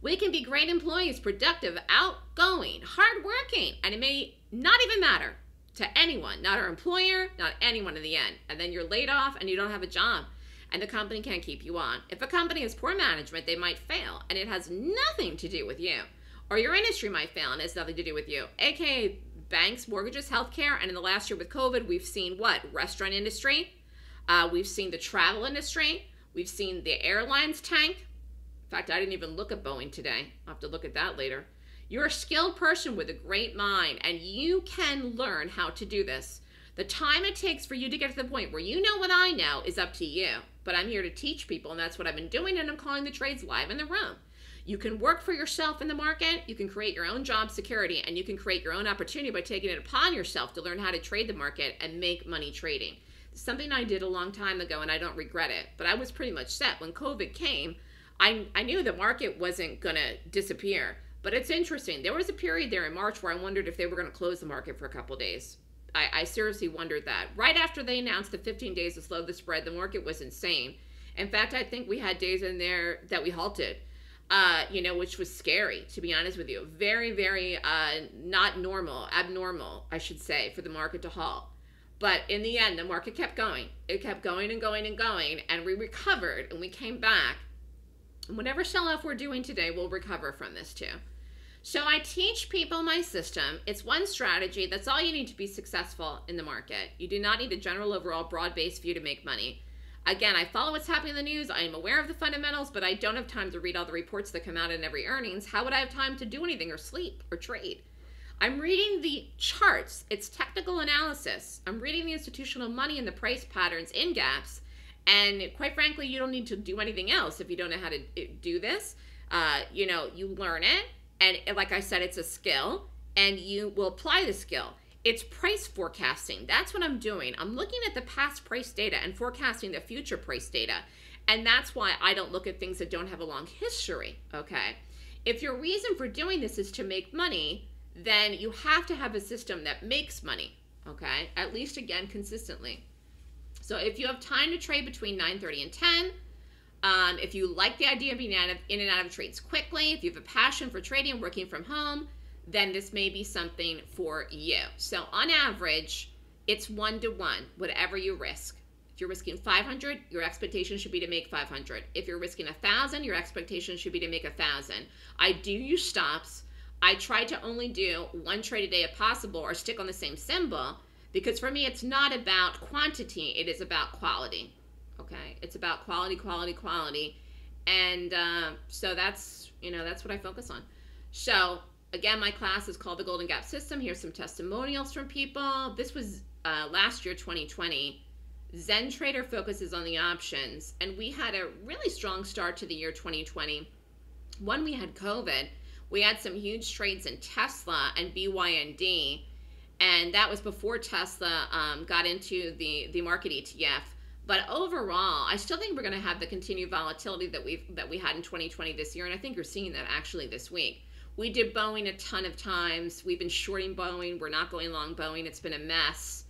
We can be great employees, productive, outgoing, hardworking, and it may not even matter to anyone, not our employer, not anyone in the end. And then you're laid off and you don't have a job and the company can't keep you on. If a company has poor management, they might fail and it has nothing to do with you. Or your industry might fail and it has nothing to do with you. AKA banks, mortgages, healthcare, and in the last year with COVID, we've seen what? Restaurant industry. Uh, we've seen the travel industry. We've seen the airlines tank. Fact, I didn't even look at Boeing today. I'll have to look at that later. You're a skilled person with a great mind, and you can learn how to do this. The time it takes for you to get to the point where you know what I know is up to you. But I'm here to teach people, and that's what I've been doing, and I'm calling the trades live in the room. You can work for yourself in the market, you can create your own job security, and you can create your own opportunity by taking it upon yourself to learn how to trade the market and make money trading. Something I did a long time ago, and I don't regret it, but I was pretty much set. When COVID came, I, I knew the market wasn't going to disappear. But it's interesting. There was a period there in March where I wondered if they were going to close the market for a couple days. I, I, seriously wondered that. Right after they announced the 15 days to slow the spread, the market was insane. In fact, I think we had days in there that we halted, uh, you know, which was scary, to be honest with you. Very, very uh, not normal, abnormal, I should say, for the market to halt. But in the end, the market kept going. It kept going and going and going, and we recovered and we came back. Whatever sell off we're doing today, we'll recover from this too. So I teach people my system. It's one strategy. That's all you need to be successful in the market. You do not need a general overall broad-based view to make money. Again, I follow what's happening in the news. I am aware of the fundamentals, but I don't have time to read all the reports that come out in every earnings. How would I have time to do anything or sleep or trade? I'm reading the charts. It's technical analysis. I'm reading the institutional money and the price patterns in gaps. And quite frankly, you don't need to do anything else if you don't know how to do this. Uh, you know, you learn it and like I said, it's a skill, and you will apply the skill. It's price forecasting. That's what I'm doing. I'm looking at the past price data and forecasting the future price data. And that's why I don't look at things that don't have a long history, okay? If your reason for doing this is to make money, then you have to have a system that makes money, okay? At least again consistently. So if you have time to trade between 9:30 and 10, um, if you like the idea of being out of, in and out of trades quickly, if you have a passion for trading, and working from home, then this may be something for you. So on average, it's one to one, whatever you risk. If you're risking 500, your expectation should be to make 500. If you're risking 1,000, your expectation should be to make 1,000. I do use stops. I try to only do one trade a day if possible or stick on the same symbol because for me, it's not about quantity, it is about quality okay? It's about quality quality quality. And uh, so that's you know that's what i focus on. So again my class is called the golden gap system. Here's some testimonials from people. This was uh, last year 2020 zen trader focuses on the options and we had a really strong start to the year 2020 when we had covid we had some huge trades in tesla and bynd and that was before tesla um, got into the the market etf but overall, I still think we're going to have the continued volatility that we've that we had in 2020 this year, and I think you're seeing that actually this week. We did Boeing a ton of times. We've been shorting Boeing. We're not going long Boeing. It's been a mess.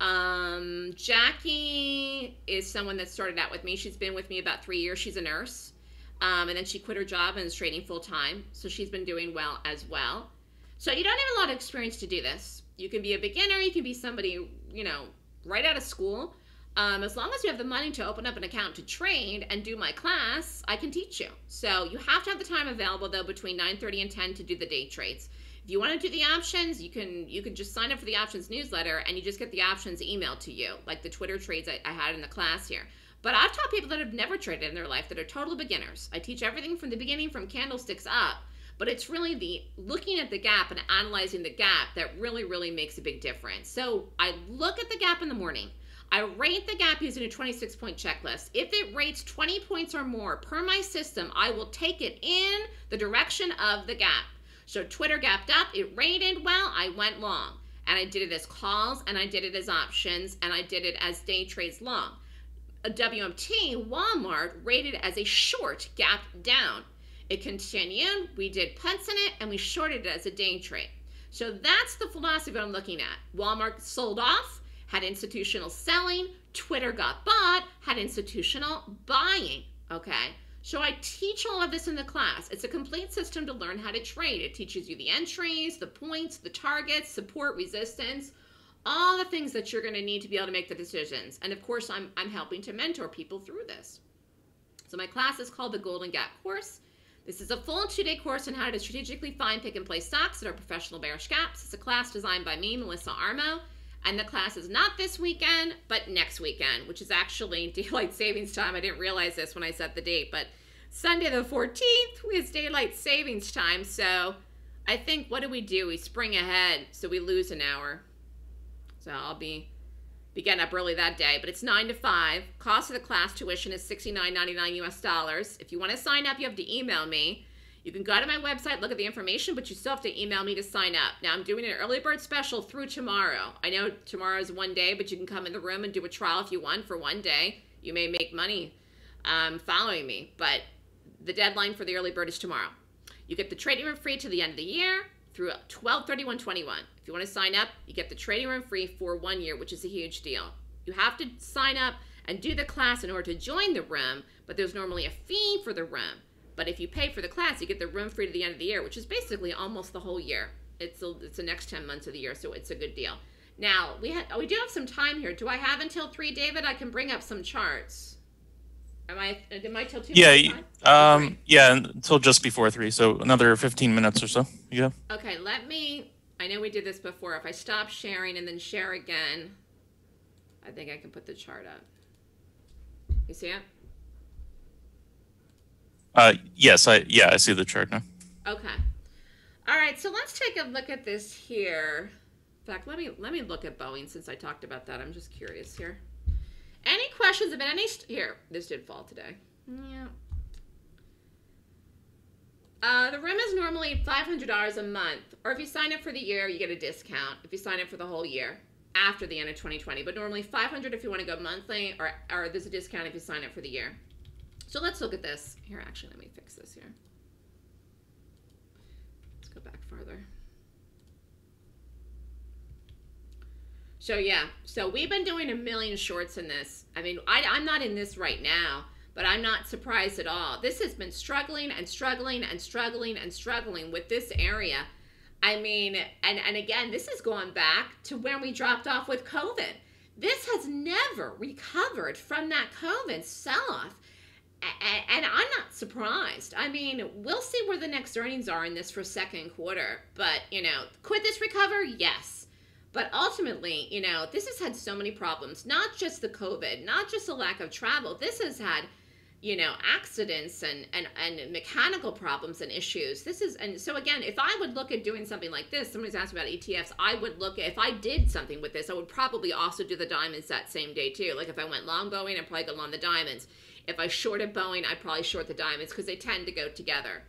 Um, Jackie is someone that started out with me. She's been with me about three years. She's a nurse. Um, and then she quit her job and is trading full time. So she's been doing well as well. So you don't have a lot of experience to do this. You can be a beginner. You can be somebody, you know, right out of school. Um, as long as you have the money to open up an account to trade and do my class, I can teach you. So you have to have the time available though between 9:30 and 10 to do the day trades. If you want to do the options, you can you can just sign up for the options newsletter and you just get the options emailed to you, like the Twitter trades I, I had in the class here. But I've taught people that have never traded in their life that are total beginners. I teach everything from the beginning, from candlesticks up. But it's really the looking at the gap and analyzing the gap that really, really makes a big difference. So I look at the gap in the morning. I rate the gap using a 26 point checklist. If it rates 20 points or more per my system, I will take it in the direction of the gap. So Twitter gapped up, it rated well, I went long. And I did it as calls, and I did it as options, and I did it as day trades long. A WMT, Walmart, rated as a short gap down. It continued, we did puts in it, and we shorted it as a day trade. So that's the philosophy I'm looking at. Walmart sold off, had institutional selling, Twitter got bought, had institutional buying. Okay. So I teach all of this in the class. It's a complete system to learn how to trade. It teaches you the entries, the points, the targets, support, resistance, all the things that you're going to need to be able to make the decisions. And of course, I'm, I'm helping to mentor people through this. So my class is called the Golden Gap Course. This is a full two-day course on how to strategically find pick and place stocks that are professional bearish gaps. It's a class designed by me, Melissa Armo, and the class is not this weekend, but next weekend, which is actually daylight savings time. I didn't realize this when I set the date, but Sunday the 14th is daylight savings time. So I think, what do we do? We spring ahead, so we lose an hour. So I'll be be getting up early that day, but it's 9 to 5. Cost of the class tuition is $69.99 US dollars. If you want to sign up, you have to email me. You can go to my website, look at the information, but you still have to email me to sign up. Now, I'm doing an early bird special through tomorrow. I know tomorrow is one day, but you can come in the room and do a trial if you want for one day. You may make money um, following me, but the deadline for the early bird is tomorrow. You get the trading room free to the end of the year through 12 31 21 if you want to sign up you get the trading room free for one year which is a huge deal. You have to sign up and do the class in order to join the room but there's normally a fee for the room. But if you pay for the class you get the room free to the end of the year which is basically almost the whole year. It's a, it's the next 10 months of the year so it's a good deal. Now we ha- we do have some time here. Do i have until 3 david? I can bring up some charts Am I? Am I till two? Yeah, minutes y- time? um, yeah, until just before three, so another 15 minutes or so. Yeah. Okay, let me. I know we did this before. If I stop sharing and then share again, I think I can put the chart up. You see it? Uh, yes, I yeah, I see the chart now. Okay. All right, so let's take a look at this here. In fact, let me let me look at Boeing since I talked about that. I'm just curious here. Any questions about any st- here? This did fall today. Yeah. Uh, the room is normally five hundred dollars a month, or if you sign up for the year, you get a discount. If you sign up for the whole year after the end of 2020, but normally 500 if you want to go monthly, or or there's a discount if you sign up for the year. So let's look at this. Here, actually, let me fix this here. Let's go back farther. So yeah, so we've been doing a million shorts in this. I mean, I, I'm not in this right now, but I'm not surprised at all. This has been struggling and struggling and struggling and struggling with this area. I mean, and, and again, this is going back to when we dropped off with COVID. This has never recovered from that COVID sell off. And I'm not surprised. I mean, we'll see where the next earnings are in this for second quarter. But, you know, could this recover? Yes. But ultimately, you know, this has had so many problems, not just the COVID, not just the lack of travel. This has had, you know, accidents and, and, and mechanical problems and issues. This is, and so again, if I would look at doing something like this, somebody's asked about ETFs, I would look at, if I did something with this, I would probably also do the diamonds that same day too. Like if I went long Boeing, I'd probably go long the diamonds. If I shorted Boeing, I'd probably short the diamonds because they tend to go together.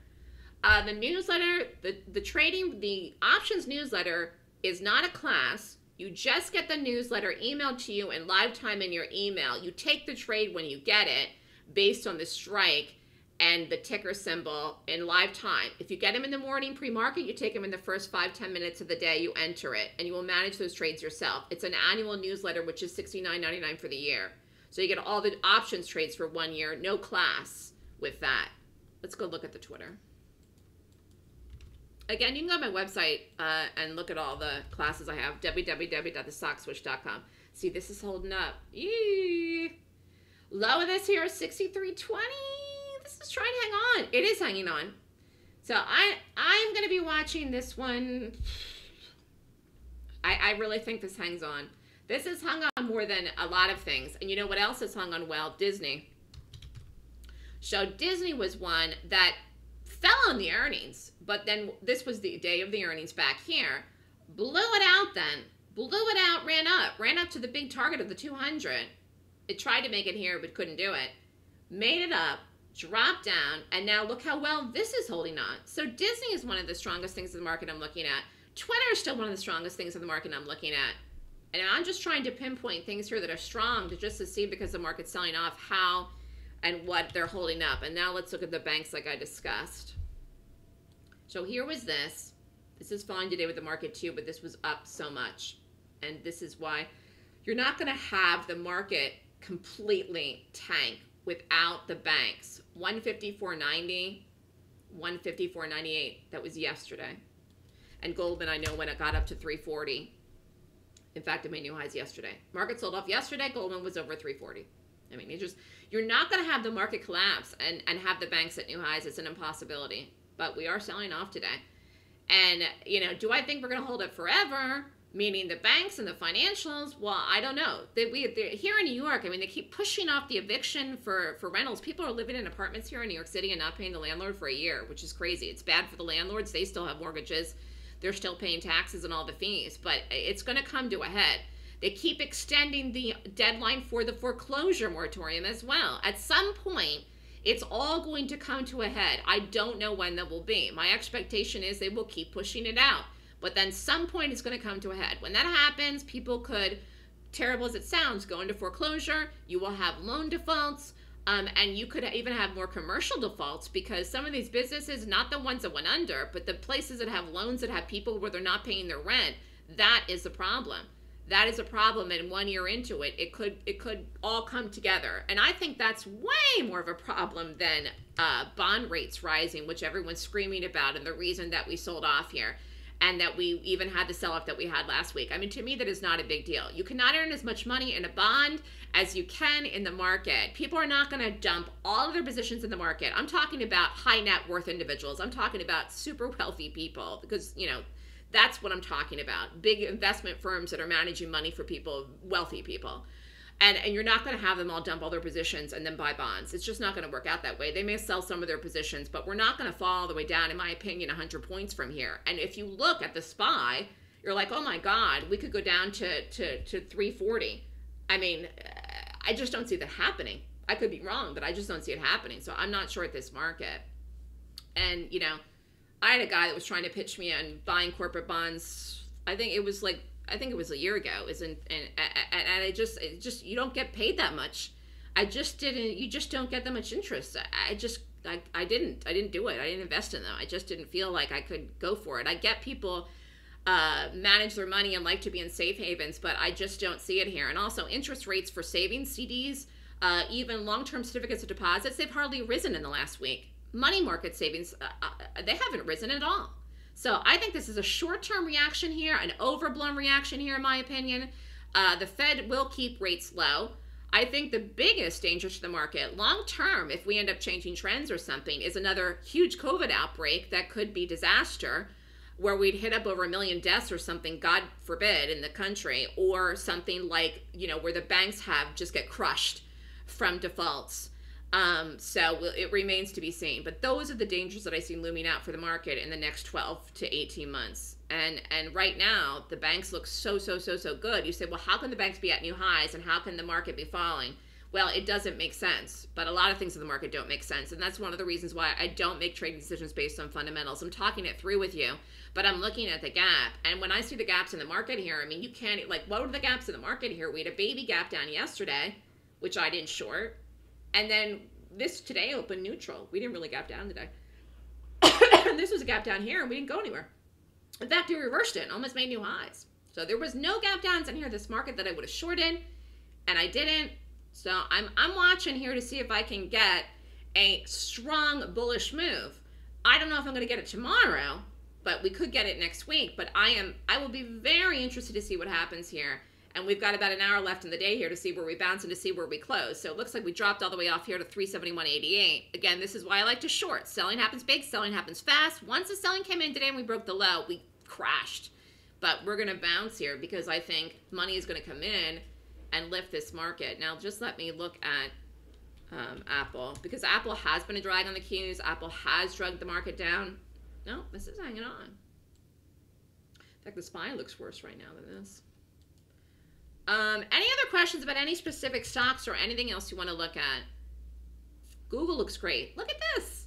Uh, the newsletter, the, the trading, the options newsletter is not a class. You just get the newsletter emailed to you in live time in your email. You take the trade when you get it based on the strike and the ticker symbol in live time. If you get them in the morning pre-market, you take them in the first five ten minutes of the day, you enter it, and you will manage those trades yourself. It's an annual newsletter, which is $69.99 for the year. So you get all the options trades for one year, no class with that. Let's go look at the Twitter. Again, you can go to my website uh, and look at all the classes I have, www.thestockswoosh.com. See, this is holding up. Yee. Low of this here is 63.20. This is trying to hang on. It is hanging on. So I, I'm going to be watching this one. I, I really think this hangs on. This has hung on more than a lot of things. And you know what else has hung on well? Disney. So Disney was one that fell on the earnings, but then this was the day of the earnings back here. Blew it out then. Blew it out, ran up. Ran up to the big target of the 200. It tried to make it here, but couldn't do it. Made it up, dropped down, and now look how well this is holding on. So Disney is one of the strongest things in the market I'm looking at. Twitter is still one of the strongest things in the market I'm looking at. And I'm just trying to pinpoint things here that are strong to just to see because the market's selling off how and what they're holding up. And now let's look at the banks like I discussed. So here was this. This is fine today with the market too, but this was up so much. And this is why you're not going to have the market completely tank without the banks. 154.90, 154.98. That was yesterday. And Goldman, I know when it got up to 340. In fact, it made new highs yesterday. Market sold off yesterday. Goldman was over 340. I mean, it just you're not going to have the market collapse and and have the banks at new highs. It's an impossibility. But we are selling off today. And you know, do I think we're going to hold it forever? Meaning the banks and the financials? Well, I don't know. They, we here in New York. I mean, they keep pushing off the eviction for for rentals. People are living in apartments here in New York City and not paying the landlord for a year, which is crazy. It's bad for the landlords. They still have mortgages. They're still paying taxes and all the fees, but it's going to come to a head. They keep extending the deadline for the foreclosure moratorium as well. At some point, it's all going to come to a head. I don't know when that will be. My expectation is they will keep pushing it out. But then some point it's going to come to a head. When that happens, people could, terrible as it sounds, go into foreclosure. You will have loan defaults. Um, and you could even have more commercial defaults because some of these businesses, not the ones that went under, but the places that have loans that have people where they're not paying their rent, that is the problem that is a problem and one year into it it could it could all come together. And i think that's way more of a problem than uh, bond rates rising which everyone's screaming about and the reason that we sold off here and that we even had the sell off that we had last week. I mean to me that is not a big deal. You cannot earn as much money in a bond as you can in the market. People are not going to dump all of their positions in the market. I'm talking about high net worth individuals. I'm talking about super wealthy people because you know that's what I'm talking about. Big investment firms that are managing money for people, wealthy people. And, and you're not going to have them all dump all their positions and then buy bonds. It's just not going to work out that way. They may sell some of their positions, but we're not going to fall all the way down, in my opinion, 100 points from here. And if you look at the SPY, you're like, oh my God, we could go down to, to, to 340. I mean, uh, I just don't see that happening. I could be wrong, but I just don't see it happening. So I'm not short this market. And, you know, I had a guy that was trying to pitch me on buying corporate bonds. I think it was like I think it was a year ago. Is and and and I just just you don't get paid that much. I just didn't. You just don't get that much interest. I, I just I, I didn't I didn't do it. I didn't invest in them. I just didn't feel like I could go for it. I get people uh, manage their money and like to be in safe havens, but I just don't see it here. And also interest rates for savings, CDs, uh, even long-term certificates of deposits, they've hardly risen in the last week money market savings, uh, uh, they haven't risen at all. So I think this is a short term reaction here, an overblown reaction here, in my opinion. Uh, the Fed will keep rates low. I think the biggest danger to the market long term, if we end up changing trends or something, is another huge COVID outbreak that could be disaster, where we'd hit up over a million deaths or something, God forbid, in the country, or something like, you know, where the banks have just get crushed from defaults. Um, so it remains to be seen. But those are the dangers that I see looming out for the market in the next 12 to 18 months. And and right now the banks look so so so so good. You say, well, how can the banks be at new highs and how can the market be falling? Well, it doesn't make sense. But a lot of things in the market don't make sense, and that's one of the reasons why I don't make trading decisions based on fundamentals. I'm talking it through with you, but I'm looking at the gap. And when I see the gaps in the market here, I mean, you can't like what were the gaps in the market here? We had a baby gap down yesterday, which I didn't short and then this today opened neutral. We didn't really gap down today. And this was a gap down here and we didn't go anywhere. In fact, we reversed it and almost made new highs. So there was no gap downs in here this market that I would have shorted, and I didn't. So I'm I'm watching here to see if I can get a strong bullish move. I don't know if I'm going to get it tomorrow, but we could get it next week. But I am I will be very interested to see what happens here and we've got about an hour left in the day here to see where we bounce and to see where we close. So it looks like we dropped all the way off here to 371.88. Again, this is why I like to short. Selling happens big, selling happens fast. Once the selling came in today and we broke the low, we crashed. But we're going to bounce here because I think money is going to come in and lift this market. Now, just let me look at um, Apple because Apple has been a drag on the Qs. Apple has drugged the market down. No, this is hanging on. In fact, the SPY looks worse right now than this. Um, any other questions about any specific stocks or anything else you want to look at? Google looks great. Look at this.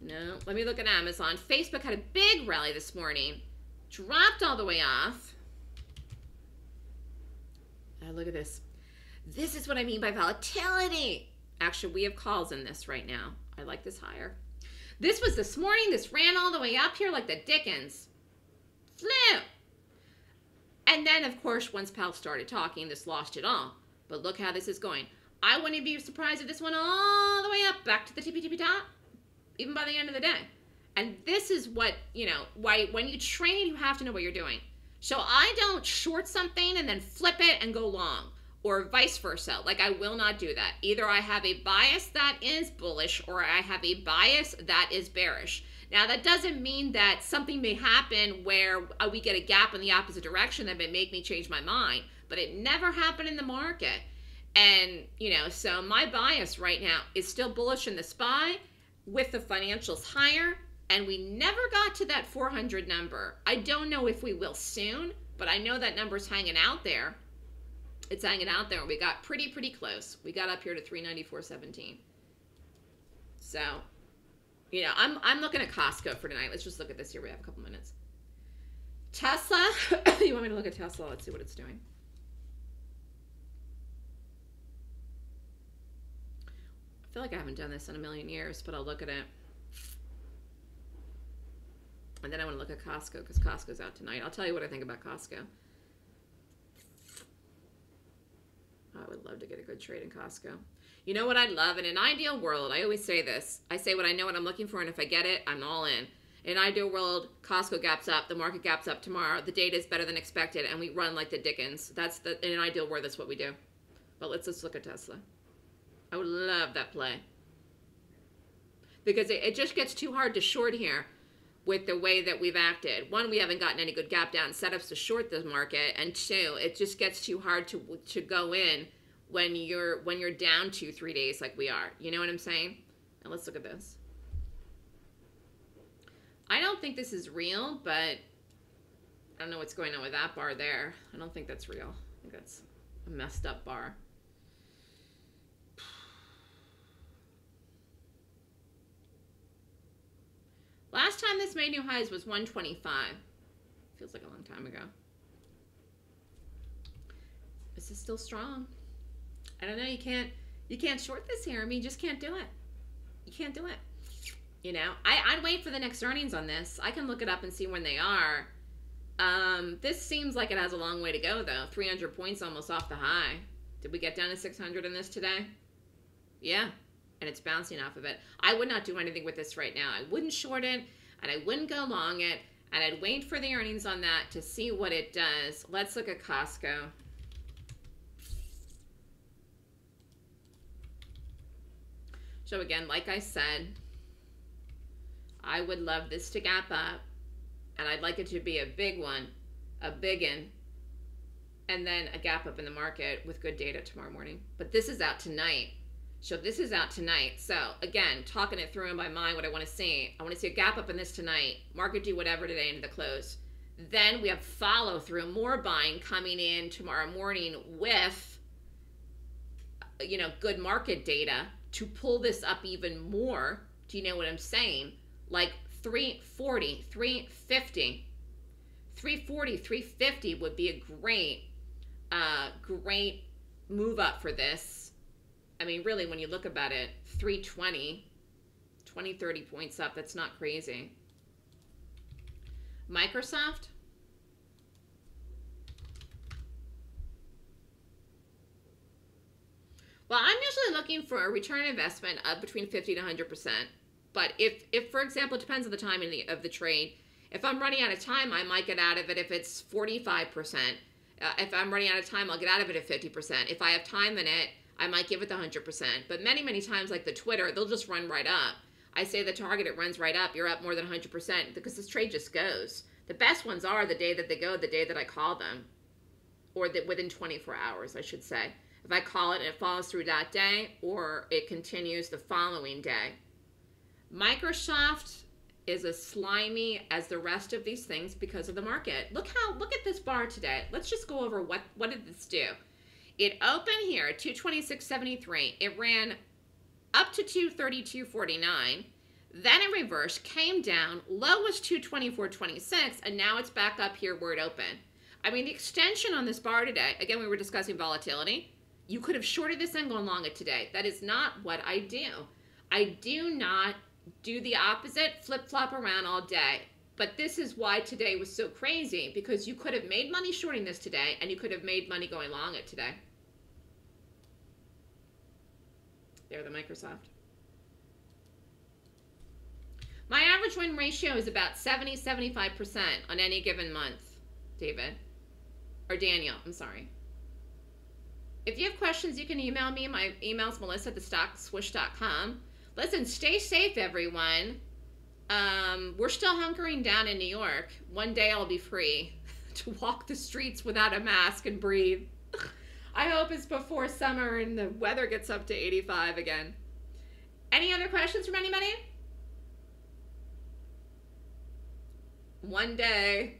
No, let me look at Amazon. Facebook had a big rally this morning, dropped all the way off. Oh, look at this. This is what I mean by volatility. Actually, we have calls in this right now. I like this higher. This was this morning. This ran all the way up here like the Dickens. Flip And then, of course, once Powell started talking, this lost it all. But look how this is going. I wouldn't be surprised if this went all the way up back to the tippy tippy top, even by the end of the day. And this is what, you know, why when you trade, you have to know what you're doing. So I don't short something and then flip it and go long or vice versa. Like I will not do that. Either I have a bias that is bullish or I have a bias that is bearish. Now that doesn't mean that something may happen where uh, we get a gap in the opposite direction that may make me change my mind, but it never happened in the market. And, you know, so my bias right now is still bullish in the SPY with the financials higher and we never got to that 400 number. I don't know if we will soon, but I know that number's hanging out there. It's hanging out there. We got pretty, pretty close. We got up here to 394.17. So, you know, I'm, I'm looking at Costco for tonight. Let's just look at this here. We have a couple minutes. Tesla. you want me to look at Tesla? Let's see what it's doing. I feel like I haven't done this in a million years, but I'll look at it. And then I want to look at Costco because Costco's out tonight. I'll tell you what I think about Costco. I would love to get a good trade in Costco. You know what I'd love? In an ideal world, I always say this. I say what I know what I'm looking for, and if I get it, I'm all in. In an ideal world, Costco gaps up, the market gaps up tomorrow, the data is better than expected, and we run like the Dickens. That's the in an ideal world, that's what we do. But let's just look at Tesla. I would love that play. Because it, it just gets too hard to short here with the way that we've acted. One, we haven't gotten any good gap down setups to short the market, and two, it just gets too hard to to go in when you're when you're down two three days like we are. You know what I'm saying? Now let's look at this. I don't think this is real, but I don't know what's going on with that bar there. I don't think that's real. I think that's a messed up bar. Last time this made new highs was 125. Feels like a long time ago. This is still strong. I don't know. You can't you can't short this here. I mean, you just can't do it. You can't do it. You know, I, I'd wait for the next earnings on this. I can look it up and see when they are. Um, this seems like it has a long way to go, though. 300 points almost off the high. Did we get down to 600 in this today? Yeah and it's bouncing off of it. I would not do anything with this right now. I wouldn't short it and I wouldn't go long it and I'd wait for the earnings on that to see what it does. Let's look at Costco. So again, like I said, I would love this to gap up and I'd like it to be a big one, a big one, and then a gap up in the market with good data tomorrow morning. But this is out tonight. So this is out tonight. So again, talking it through in my mind, what I want to see. I want to see a gap up in this tonight. Market do whatever today into the close. Then we have follow through, more buying coming in tomorrow morning with, you know, good market data to pull this up even more. Do you know what I'm saying? Like 340, 350, 340, 350 would be a great, uh, great move up for this I mean, really, when you look about it, 320, 20, 30 points up, that's not crazy. Microsoft. Well, I'm usually looking for a return investment of between 50 to 100%. But if, if for example, it depends on the timing of the, of the trade. If I'm running out of time, I might get out of it if it's 45%. Uh, if I'm running out of time, I'll get out of it at 50%. If I have time in it, I might give it the 100%. But many, many times, like the Twitter, they'll just run right up. I say the target, it runs right up. You're up more than 100% because this trade just goes. The best ones are the day that they go, the day that I call them, or that within 24 hours, I should say. If I call it and it follows through that day, or it continues the following day. Microsoft is as slimy as the rest of these things because of the market. Look how look at this bar today. Let's just go over what what did this do. It opened here at 226.73. It ran up to 232.49. Then in reverse, came down, low was 224.26, and now it's back up here where it opened. I mean, the extension on this bar today, again, we were discussing volatility. You could have shorted this and gone long it today. That is not what I do. I do not do the opposite, flip-flop around all day. But this is why today was so crazy because you could have made money shorting this today and you could have made money going long it today. There, the Microsoft. My average win ratio is about 70, 75% on any given month, David. Or Daniel, I'm sorry. If you have questions, you can email me. My email is melissa at. Listen, stay safe, everyone. Um, we're still hunkering down in New York. One day I'll be free to walk the streets without a mask and breathe. I hope it's before summer and the weather gets up to 85 again. Any other questions from anybody? One day.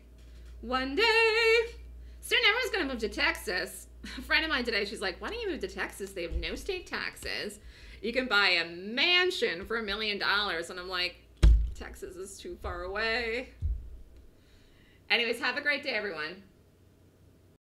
One day. Soon everyone's going to move to Texas. A friend of mine today, she's like, why don't you move to Texas? They have no state taxes. You can buy a mansion for a million dollars. And I'm like, Texas is too far away. Anyways, have a great day, everyone.